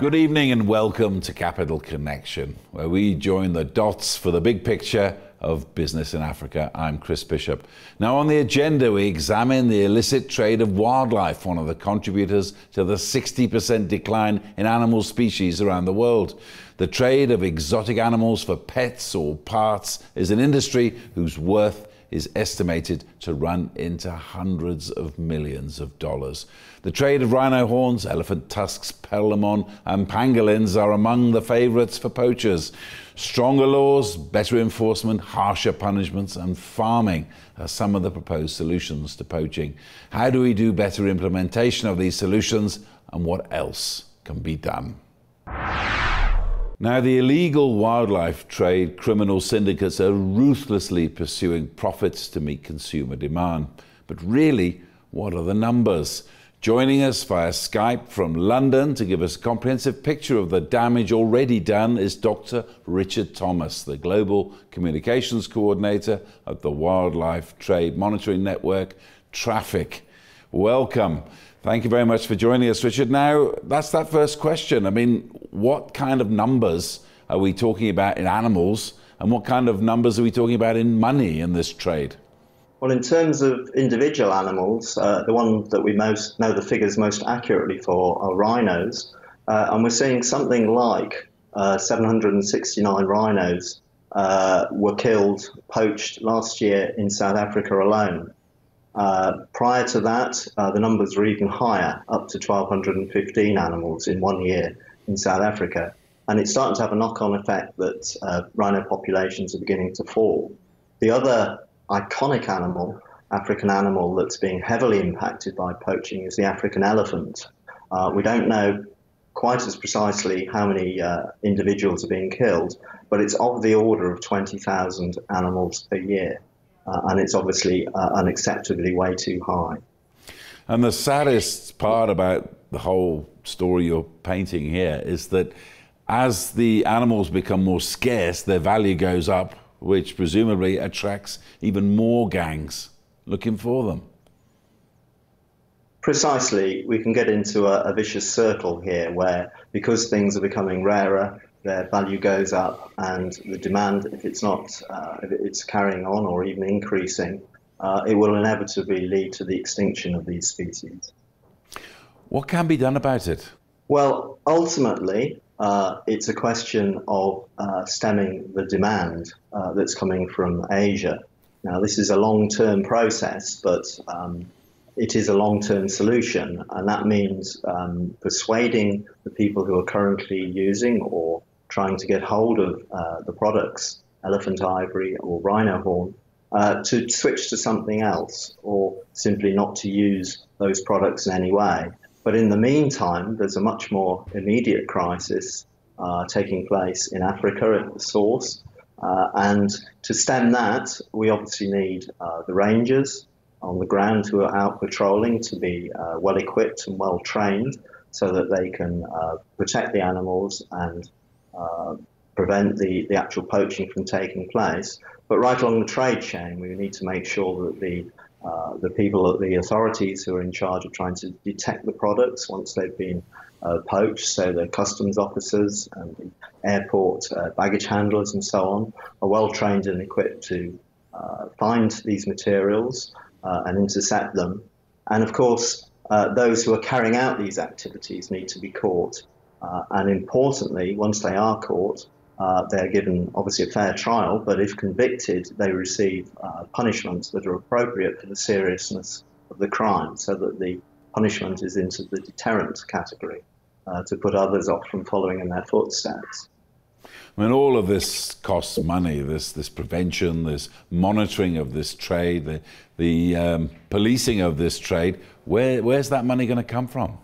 Good evening and welcome to Capital Connection, where we join the dots for the big picture of business in Africa. I'm Chris Bishop. Now, on the agenda, we examine the illicit trade of wildlife, one of the contributors to the 60% decline in animal species around the world. The trade of exotic animals for pets or parts is an industry whose worth is estimated to run into hundreds of millions of dollars. The trade of rhino horns, elephant tusks, pearl and pangolins are among the favourites for poachers. Stronger laws, better enforcement, harsher punishments, and farming are some of the proposed solutions to poaching. How do we do better implementation of these solutions, and what else can be done? Now, the illegal wildlife trade criminal syndicates are ruthlessly pursuing profits to meet consumer demand. But really, what are the numbers? Joining us via Skype from London to give us a comprehensive picture of the damage already done is Dr. Richard Thomas, the Global Communications Coordinator of the Wildlife Trade Monitoring Network, Traffic. Welcome. Thank you very much for joining us, Richard. Now, that's that first question. I mean, what kind of numbers are we talking about in animals, and what kind of numbers are we talking about in money in this trade? Well, in terms of individual animals, uh, the one that we most know the figures most accurately for are rhinos, uh, and we're seeing something like uh, 769 rhinos uh, were killed, poached last year in South Africa alone. Uh, prior to that, uh, the numbers were even higher, up to 1,215 animals in one year in South Africa. And it's starting to have a knock on effect that rhino populations are beginning to fall. The other iconic animal, African animal, that's being heavily impacted by poaching is the African elephant. Uh, we don't know quite as precisely how many uh, individuals are being killed, but it's of the order of 20,000 animals per year uh, and it's obviously uh, unacceptably way too high. And the saddest part about the whole story you're painting here is that as the animals become more scarce, their value goes up, which presumably attracts even more gangs looking for them. Precisely, we can get into a, a vicious circle here where because things are becoming rarer, their value goes up, and the demand, if it's not, uh, if it's carrying on or even increasing, uh, it will inevitably lead to the extinction of these species. What can be done about it? Well, ultimately, uh, it's a question of uh, stemming the demand uh, that's coming from Asia. Now, this is a long term process, but um, it is a long term solution, and that means um, persuading the people who are currently using or trying to get hold of uh, the products, elephant ivory or rhino horn, uh, to switch to something else or simply not to use those products in any way. But in the meantime, there's a much more immediate crisis uh, taking place in Africa at the source. Uh, and to stem that, we obviously need uh, the rangers on the ground who are out patrolling to be uh, well equipped and well trained so that they can protect the animals and uh, prevent the, the actual poaching from taking place. But right along the trade chain, we need to make sure that the uh, the people, at the authorities who are in charge of trying to detect the products once they've been uh, poached, so the customs officers and the airport uh, baggage handlers and so on, are well trained and equipped to uh, find these materials uh, and intercept them. And of course, those who are carrying out these activities need to be caught uh, and importantly, once they are caught, uh, they're given obviously a fair trial, but if convicted, they receive uh, punishments that are appropriate for the seriousness of the crime, so that the punishment is into the deterrent category uh, to put others off from following in their footsteps. I mean, all of this costs money. This this prevention, this monitoring of this trade, the the um, policing of this trade. Where where's that money going to come from?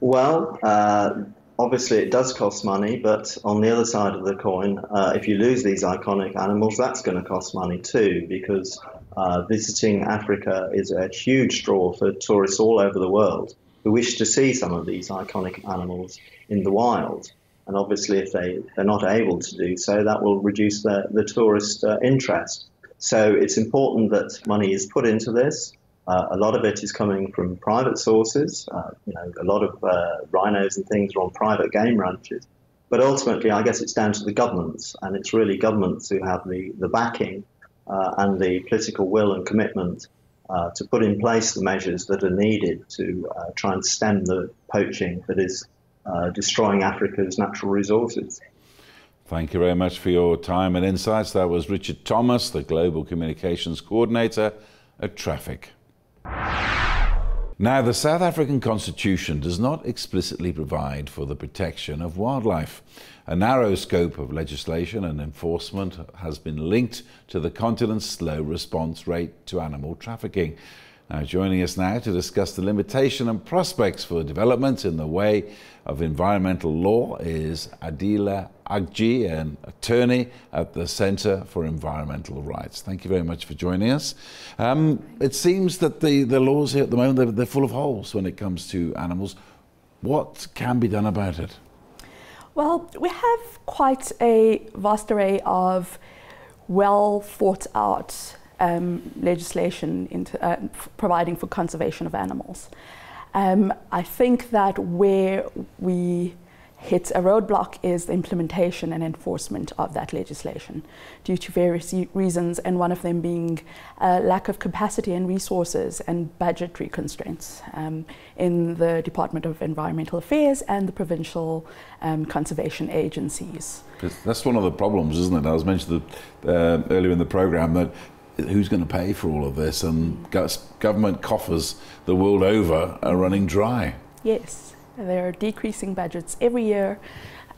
Well, uh, obviously it does cost money, but on the other side of the coin, uh, if you lose these iconic animals, that's going to cost money too, because uh, visiting Africa is a huge draw for tourists all over the world who wish to see some of these iconic animals in the wild. And obviously, if they, they're not able to do so, that will reduce the, the tourist uh, interest. So it's important that money is put into this. Uh, a lot of it is coming from private sources. Uh, you know, a lot of uh, rhinos and things are on private game ranches. But ultimately, I guess it's down to the governments, and it's really governments who have the, the backing uh, and the political will and commitment uh, to put in place the measures that are needed to uh, try and stem the poaching that is destroying Africa's natural resources. Thank you very much for your time and insights. That was Richard Thomas, the Global Communications Coordinator at Traffic. Now, the South African Constitution does not explicitly provide for the protection of wildlife. A narrow scope of legislation and enforcement has been linked to the continent's low response rate to animal trafficking. Now, joining us now to discuss the limitation and prospects for development in the way of environmental law is Aadila Agjee, an attorney at the Centre for Environmental Rights. Thank you very much for joining us. Um, it seems that the, the laws here at the moment, they're, they're full of holes when it comes to animals. What can be done about it? Well, we have quite a vast array of well thought out um, legislation into, uh, providing for conservation of animals. Um, I think that where we hit a roadblock is the implementation and enforcement of that legislation due to various reasons, and one of them being a lack of capacity and resources and budgetary constraints um, in the Department of Environmental Affairs and the provincial um, conservation agencies. That's one of the problems, isn't it? I was mentioned uh, earlier in the program that who's going to pay for all of this? And government coffers the world over are running dry. Yes, there are decreasing budgets every year.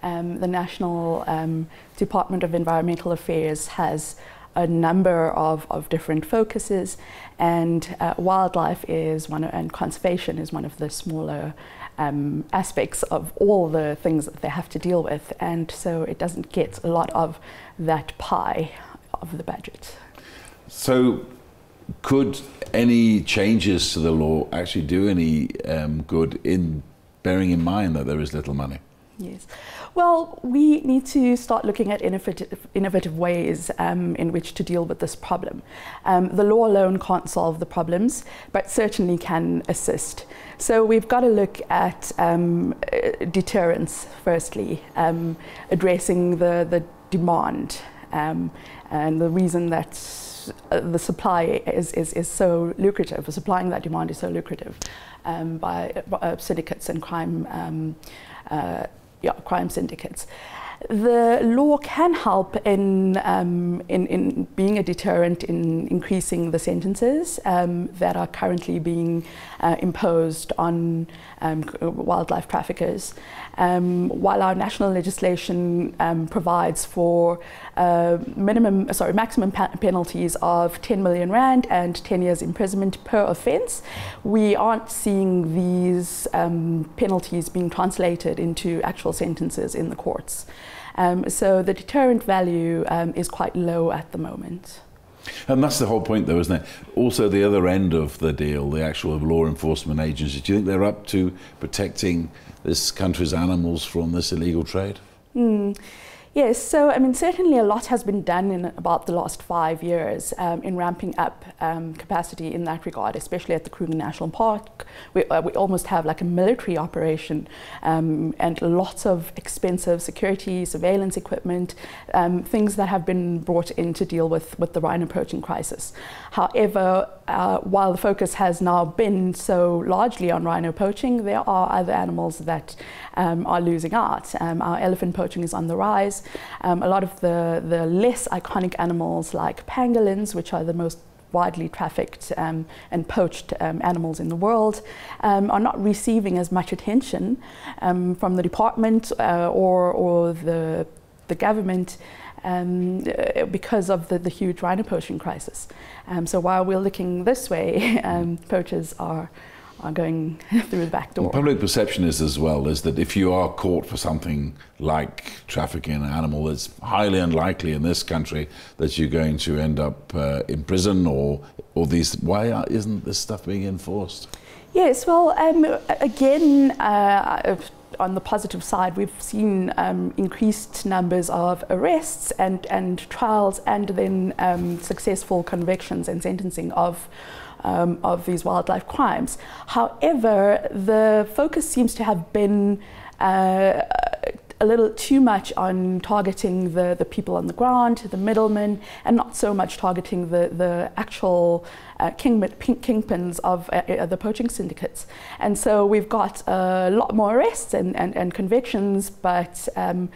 Um, the National um, Department of Environmental Affairs has a number of, of different focuses, and uh, wildlife is one, and conservation is one of the smaller um, aspects of all the things that they have to deal with, and so it doesn't get a lot of that pie of the budget. So, could any changes to the law actually do any um, good in bearing in mind that there is little money? Yes. Well, we need to start looking at innovative, innovative ways um, in which to deal with this problem. Um, the law alone can't solve the problems, but certainly can assist. So we've got to look at um, deterrence, firstly, um, addressing the, the demand. Um, and the reason that the supply is, is, is so lucrative, supplying that demand is so lucrative um, by uh, syndicates and crime, um, uh, yeah, crime syndicates. The law can help in, um, in, in, being a deterrent in increasing the sentences um, that are currently being uh, imposed on um, wildlife traffickers. Um, while our national legislation um, provides for uh, minimum, sorry, maximum penalties of 10 million rand and 10 years imprisonment per offence, we aren't seeing these um, penalties being translated into actual sentences in the courts. Um, so the deterrent value um, is quite low at the moment. And that's the whole point, though, isn't it? Also, the other end of the deal, the actual law enforcement agencies, do you think they're up to protecting this country's animals from this illegal trade? Mm. Yes, so I mean, certainly a lot has been done in about the last five years um, in ramping up um, capacity in that regard, especially at the Kruger National Park. We, uh, we almost have like a military operation um, and lots of expensive security, surveillance equipment, um, things that have been brought in to deal with, with the rhino poaching crisis. However, uh, while the focus has now been so largely on rhino poaching, there are other animals that um, are losing out. Um, our elephant poaching is on the rise. Um, a lot of the, the less iconic animals like pangolins, which are the most widely trafficked um, and poached um, animals in the world um, are not receiving as much attention um, from the department uh, or, or the, the government um, uh, because of the, the huge rhino poaching crisis. Um, so while we're looking this way, poachers are are going through the back door. And public perception is as well is that if you are caught for something like trafficking an animal, it's highly unlikely in this country that you're going to end up uh, in prison or or these. Why isn't this stuff being enforced? Yes, well, um, again. Uh, on the positive side, we've seen um, increased numbers of arrests and, and trials and then um, successful convictions and sentencing of um, of these wildlife crimes. However, the focus seems to have been uh, a little too much on targeting the, the people on the ground, the middlemen, and not so much targeting the, the actual uh, king, kingpins of uh, uh, the poaching syndicates. And so we've got a lot more arrests and, and, and convictions, but um,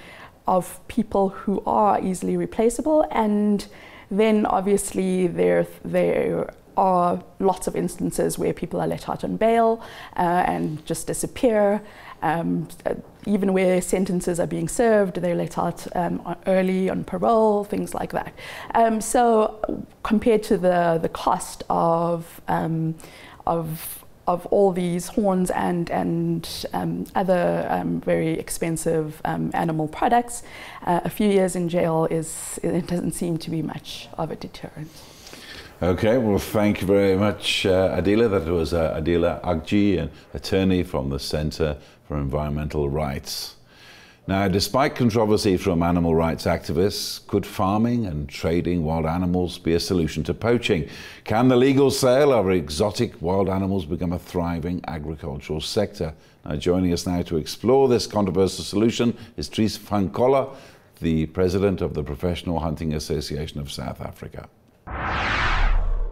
of people who are easily replaceable. And then obviously there, there are lots of instances where people are let out on bail uh, and just disappear. Um, even where sentences are being served, they're let out um, early on parole, things like that. Um, so compared to the, the cost of, um, of, of all these horns and, and um, other um, very expensive um, animal products, uh, a few years in jail is, it doesn't seem to be much of a deterrent. Okay, well, thank you very much, uh, Aadila. That was uh, Aadila Agjee, an attorney from the Centre for Environmental Rights. Now, despite controversy from animal rights activists, could farming and trading wild animals be a solution to poaching? Can the legal sale of exotic wild animals become a thriving agricultural sector? Now, joining us now to explore this controversial solution is Dries van Coller, the president of the Professional Hunting Association of South Africa.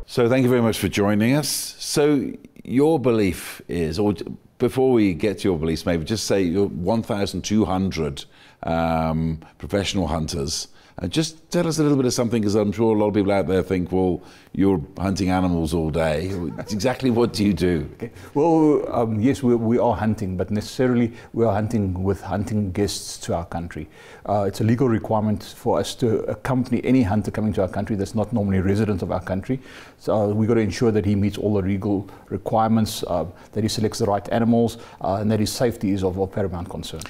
So, thank you very much for joining us. So, your belief is, or before we get to your beliefs, maybe just say you're 1,200 um, professional hunters. Uh, just tell us a little bit of something, because I'm sure a lot of people out there think, well, you're hunting animals all day. exactly what do you do? Okay. Well, um, yes, we, we, are hunting, but necessarily we are hunting with hunting guests to our country. Uh, it's a legal requirement for us to accompany any hunter coming to our country that's not normally a resident of our country. So uh, we've got to ensure that he meets all the legal requirements, uh, that he selects the right animals, uh, and that his safety is of, of paramount concern.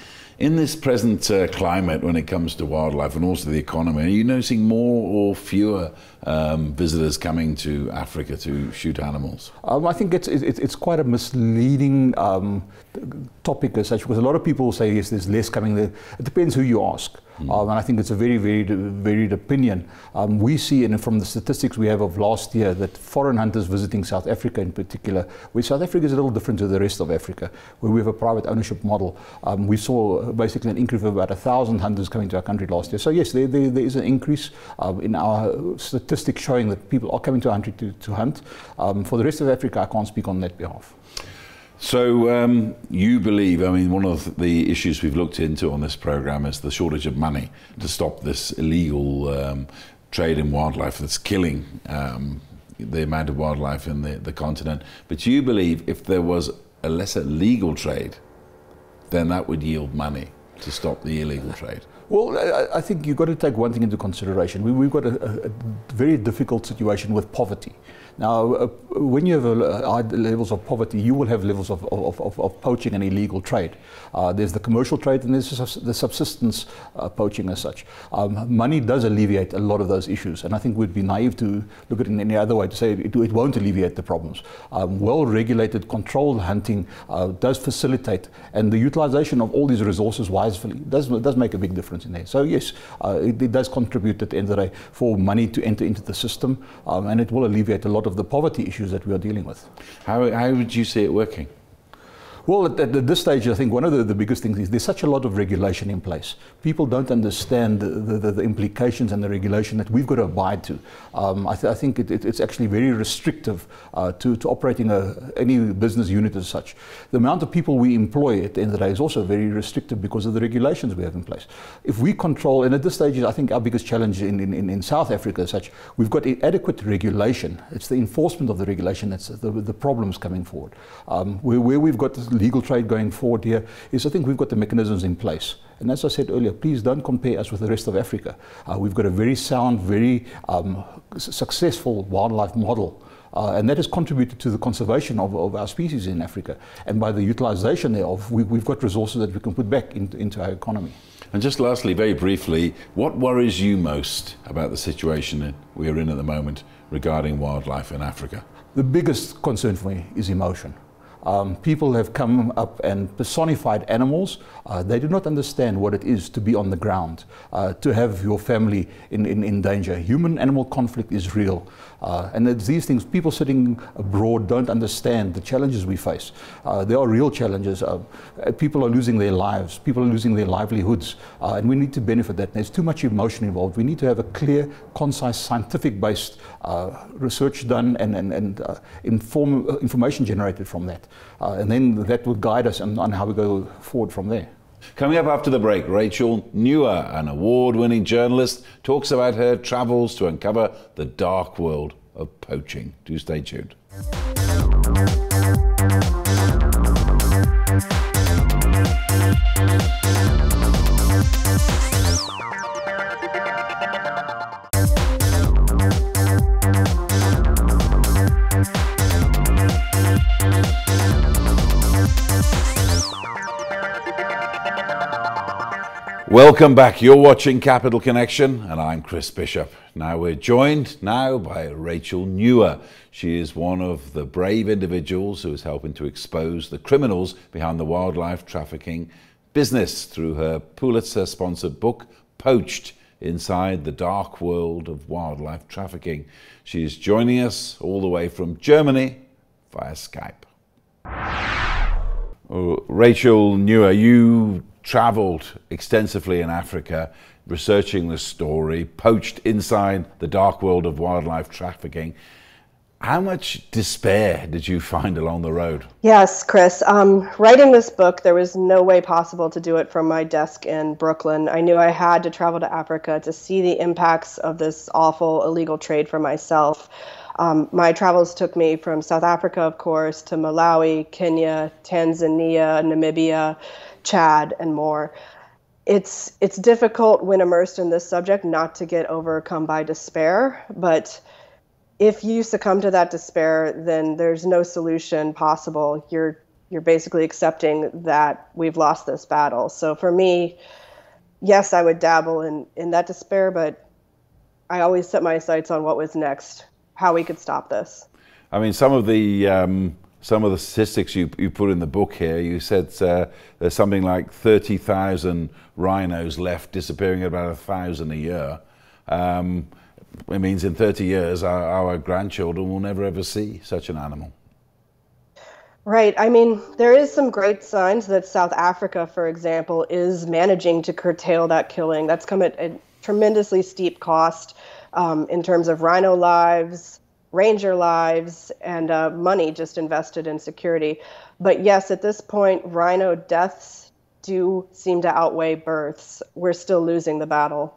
In this present uh, climate, when it comes to wildlife and also the economy, are you noticing more or fewer um, visitors coming to Africa to shoot animals? Um, I think it's, it's, it's, quite a misleading um, topic as such because a lot of people say yes, there's less coming there. It depends who you ask. Mm. Um, and I think it's a very, very varied opinion. Um, we see, and from the statistics we have of last year, that foreign hunters visiting South Africa in particular, where South Africa is a little different to the rest of Africa, where we have a private ownership model. Um, we saw basically an increase of about a thousand hunters coming to our country last year. So yes, there, there, there is an increase um, in our statistics showing that people are coming to our country to, to hunt. Um, for the rest of Africa, I can't speak on that behalf. So um, you believe, I mean, one of the issues we've looked into on this program is the shortage of money to stop this illegal um, trade in wildlife that's killing um, the amount of wildlife in the, the continent. But you believe if there was a lesser legal trade, then that would yield money to stop the illegal trade. Well, I, I think you've got to take one thing into consideration. We, have got a, a, very difficult situation with poverty. Now, uh, when you have uh, high levels of poverty, you will have levels of, of, of, of poaching and illegal trade. Uh, there's the commercial trade and there's the subsistence uh, poaching as such. Um, money does alleviate a lot of those issues, and I think we'd be naive to look at it in any other way to say it, it won't alleviate the problems. Um, well-regulated, controlled hunting uh, does facilitate, and the utilization of all these resources wisely does, does make a big difference in there. So yes, uh, it, it, does contribute at the end of the day for money to enter into the system, um, and it will alleviate a lot of the poverty issues that we are dealing with. How, how would you see it working? Well, at, at, this stage, I think one of the, the, biggest things is there's such a lot of regulation in place. People don't understand the, the, the implications and the regulation that we've got to abide to. Um, I, th I, think it, it, it's actually very restrictive uh, to, to operating a, any business unit as such. The amount of people we employ at the end of the day is also very restrictive because of the regulations we have in place. If we control, and at this stage, I think our biggest challenge in, in, in South Africa as such, we've got adequate regulation. It's the enforcement of the regulation that's the, problems coming forward. Um, where, where we've got legal trade going forward here is I think we've got the mechanisms in place. And as I said earlier, please don't compare us with the rest of Africa. Uh, we've got a very sound, very um, successful wildlife model. Uh, and that has contributed to the conservation of, of, our species in Africa. And by the utilization thereof, we, have got resources that we can put back in, into our economy. And just lastly, very briefly, what worries you most about the situation we are in at the moment regarding wildlife in Africa? The biggest concern for me is emotion. Um, people have come up and personified animals. Uh, they do not understand what it is to be on the ground, uh, to have your family in, in, in danger. Human animal conflict is real. Uh, and it's these things, people sitting abroad don't understand the challenges we face. Uh, there are real challenges. Uh, people are losing their lives, people are losing their livelihoods, uh, and we need to benefit that. There's too much emotion involved. We need to have a clear, concise, scientific based uh, research done and, and, and uh, inform, information generated from that. and then that will guide us on, on how we go forward from there. Coming up after the break, Rachel Nuwer, an award winning journalist, talks about her travels to uncover the dark world of poaching. Do stay tuned. Welcome back. You're watching Capital Connection, and I'm Chris Bishop. Now we're joined now by Rachel Nuwer. She is one of the brave individuals who is helping to expose the criminals behind the wildlife trafficking business through her Pulitzer-sponsored book, Poached: Inside the Dark World of Wildlife Trafficking. She is joining us all the way from Germany via Skype. Oh, Rachel Nuwer, you traveled extensively in Africa researching the story, poached inside the dark world of wildlife trafficking. How much despair did you find along the road? Yes, Chris. Um, writing this book, there was no way possible to do it from my desk in Brooklyn. I knew I had to travel to Africa to see the impacts of this awful illegal trade for myself. Um, my travels took me from South Africa, of course, to Malawi, Kenya, Tanzania, Namibia, Chad, and more. It's it's difficult when immersed in this subject not to get overcome by despair, but if you succumb to that despair, then there's no solution possible. You're you're basically accepting that we've lost this battle. So for me, yes, I would dabble in in that despair, but I always set my sights on what was next, how we could stop this. I mean, some of the um, some of the statistics you, you put in the book here, you said uh, there's something like 30,000 rhinos left, disappearing at about a thousand a year. Um, it means in 30 years, our, our grandchildren will never ever see such an animal. Right. I mean, there is some great signs that South Africa, for example, is managing to curtail that killing. That's come at a tremendously steep cost um, in terms of rhino lives, ranger lives and uh, money just invested in security. But yes, at this point, rhino deaths do seem to outweigh births. We're still losing the battle.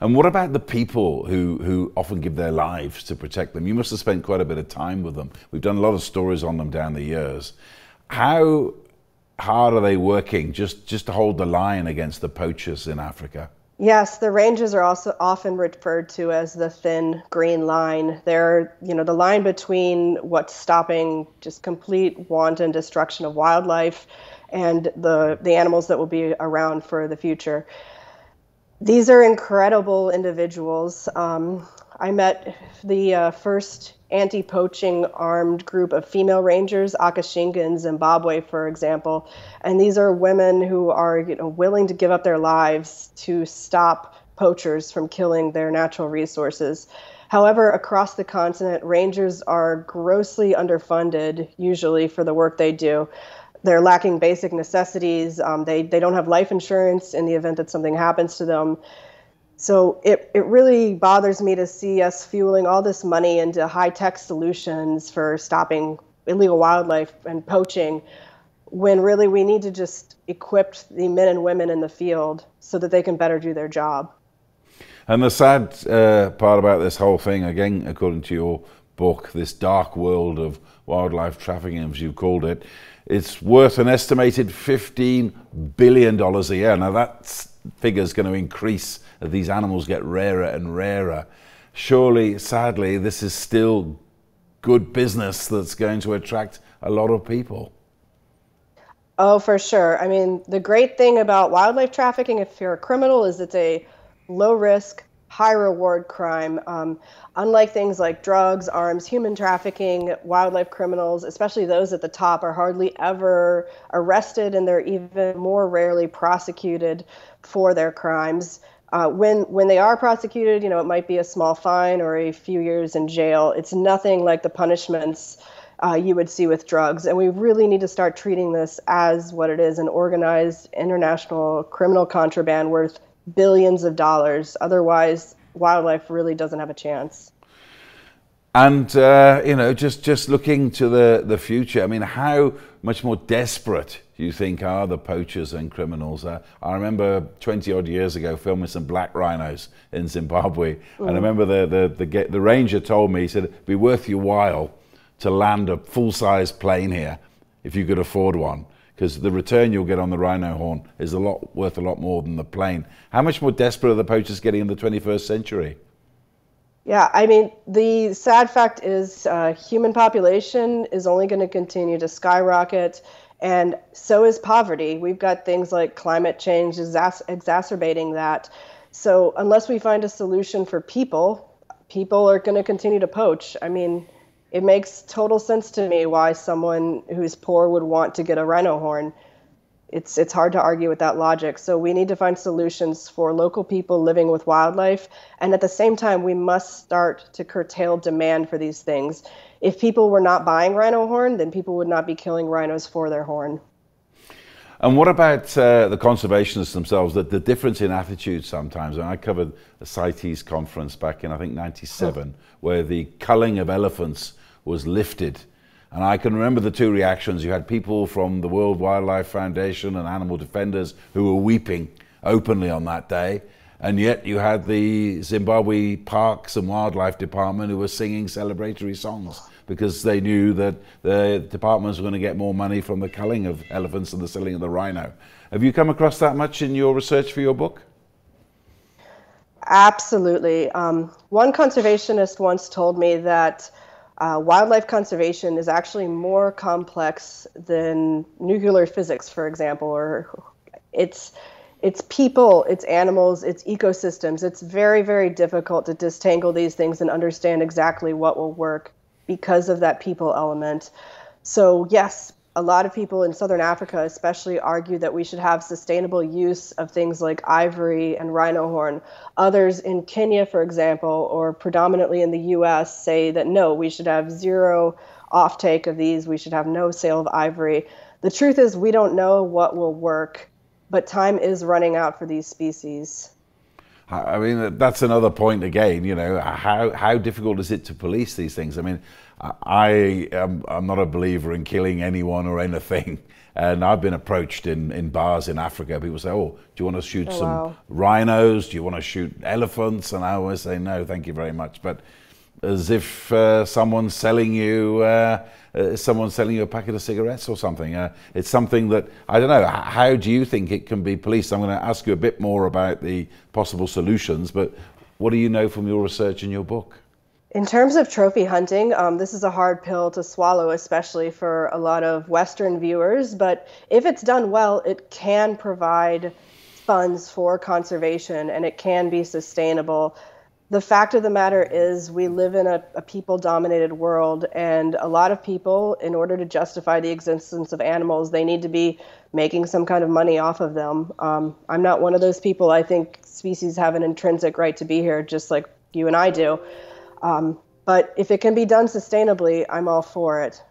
And what about the people who, who often give their lives to protect them? You must have spent quite a bit of time with them. We've done a lot of stories on them down the years. How hard are they working just, just to hold the line against the poachers in Africa? Yes, the ranges are also often referred to as the thin green line. They're, you know, the line between what's stopping just complete wanton destruction of wildlife and the the animals that will be around for the future. These are incredible individuals. Um, I met the uh, first anti poaching armed group of female rangers, Akashinga in Zimbabwe, for example. And these are women who are you know, willing to give up their lives to stop poachers from killing their natural resources. However, across the continent, rangers are grossly underfunded, usually, for the work they do. They're lacking basic necessities. Um, they, they don't have life insurance in the event that something happens to them. So it, it really bothers me to see us fueling all this money into high tech solutions for stopping illegal wildlife and poaching when really we need to just equip the men and women in the field so that they can better do their job. And the sad uh, part about this whole thing, again, according to your book, this dark world of wildlife trafficking, as you called it, it's worth an estimated $15 billion a year. Now, that figure is going to increase these animals get rarer and rarer. Surely, sadly, this is still good business that's going to attract a lot of people. Oh, for sure. I mean, the great thing about wildlife trafficking, if you're a criminal, is it's a low risk, high reward crime. Um, unlike things like drugs, arms, human trafficking, wildlife criminals, especially those at the top, are hardly ever arrested and they're even more rarely prosecuted for their crimes. Uh, when when they are prosecuted, you know, it might be a small fine or a few years in jail. It's nothing like the punishments uh, you would see with drugs, and we really need to start treating this as what it is: an organized international criminal contraband worth billions of dollars. Otherwise, wildlife really doesn't have a chance. And uh, you know, just just looking to the the future. I mean, how much more desperate do you think are the poachers and criminals? Uh, I remember 20 odd years ago filming some black rhinos in Zimbabwe, mm. and I mm. remember the the the, the ranger told me he said it'd be worth your while to land a full size plane here if you could afford one because the return you'll get on the rhino horn is a lot worth a lot more than the plane. How much more desperate are the poachers getting in the 21st century? Yeah, I mean, the sad fact is uh, human population is only going to continue to skyrocket, and so is poverty. We've got things like climate change exacerbating that. So, unless we find a solution for people, people are going to continue to poach. I mean, it makes total sense to me why someone who's poor would want to get a rhino horn. It's it's hard to argue with that logic. So we need to find solutions for local people living with wildlife, and at the same time, we must start to curtail demand for these things. If people were not buying rhino horn, then people would not be killing rhinos for their horn. And what about uh, the conservationists themselves? The, the difference in attitude sometimes. And I covered a CITES conference back in, I think, 97, oh. where the culling of elephants was lifted. And I can remember the two reactions. You had people from the World Wildlife Foundation and animal defenders who were weeping openly on that day. And yet you had the Zimbabwe Parks and Wildlife Department who were singing celebratory songs because they knew that the departments were going to get more money from the culling of elephants and the selling of the rhino. Have you come across that much in your research for your book? Absolutely. Um, one conservationist once told me that uh, wildlife conservation is actually more complex than nuclear physics, for example, or it's it's people, it's animals, it's ecosystems. It's very, very difficult to disentangle these things and understand exactly what will work because of that people element. So, yes, a lot of people in southern Africa, especially, argue that we should have sustainable use of things like ivory and rhino horn. Others in Kenya, for example, or predominantly in the US, say that no, we should have zero offtake of these, we should have no sale of ivory. The truth is, we don't know what will work, but time is running out for these species. I mean, that's another point again. You know, how how difficult is it to police these things? I mean, I am I'm not a believer in killing anyone or anything. And I've been approached in, in bars in Africa. People say, "Oh, do you want to shoot oh, some wow. rhinos? Do you want to shoot elephants?" And I always say, "No, thank you very much." But as if uh, someone's selling you uh, uh, someone's selling you a packet of cigarettes or something. Uh, it's something that I don't know. How do you think it can be policed? I'm going to ask you a bit more about the possible solutions, but what do you know from your research in your book? In terms of trophy hunting, um, this is a hard pill to swallow, especially for a lot of Western viewers. But if it's done well, it can provide funds for conservation and it can be sustainable. The fact of the matter is, we live in a, a people dominated world, and a lot of people, in order to justify the existence of animals, they need to be making some kind of money off of them. Um, I'm not one of those people. I think species have an intrinsic right to be here, just like you and I do. Um, but if it can be done sustainably, I'm all for it.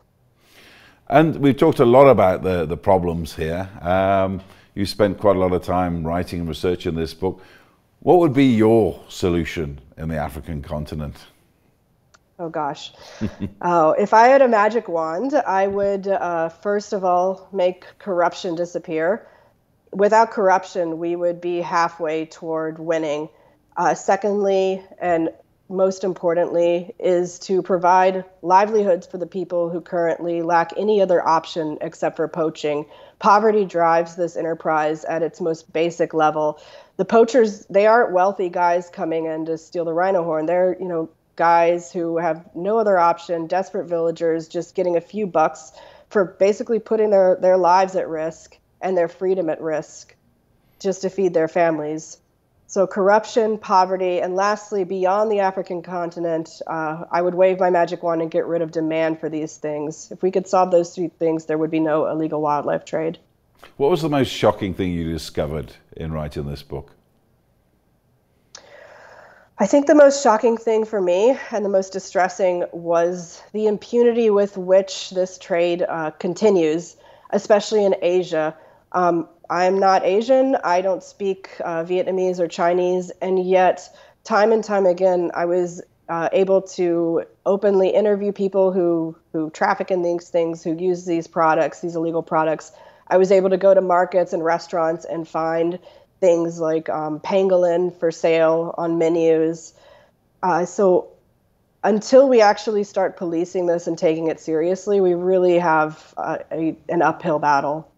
And we've talked a lot about the, the problems here. Um, you spent quite a lot of time writing and researching this book. What would be your solution in the African continent? Oh gosh. oh, if I had a magic wand, I would uh, first of all make corruption disappear. Without corruption, we would be halfway toward winning. Uh, secondly, and most importantly, is to provide livelihoods for the people who currently lack any other option except for poaching. Poverty drives this enterprise at its most basic level. The poachers, they aren't wealthy guys coming in to steal the rhino horn. They're, you know, guys who have no other option, desperate villagers just getting a few bucks for basically putting their, their lives at risk and their freedom at risk just to feed their families. So, corruption, poverty, and lastly, beyond the African continent, uh, I would wave my magic wand and get rid of demand for these things. If we could solve those three things, there would be no illegal wildlife trade. What was the most shocking thing you discovered in writing this book? I think the most shocking thing for me and the most distressing was the impunity with which this trade uh, continues, especially in Asia. Um, I'm not Asian. I don't speak uh, Vietnamese or Chinese, and yet, time and time again, I was uh, able to openly interview people who who traffic in these things, who use these products, these illegal products. I was able to go to markets and restaurants and find things like um, pangolin for sale on menus. Uh, so until we actually start policing this and taking it seriously, we really have uh, a, an uphill battle.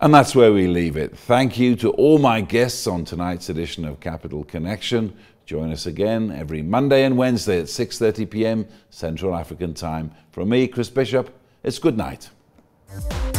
And that's where we leave it. Thank you to all my guests on tonight's edition of Capital Connection. Join us again every Monday and Wednesday at 6:30 p.m. Central African Time. From me, Chris Bishop, it's good night. Thank you.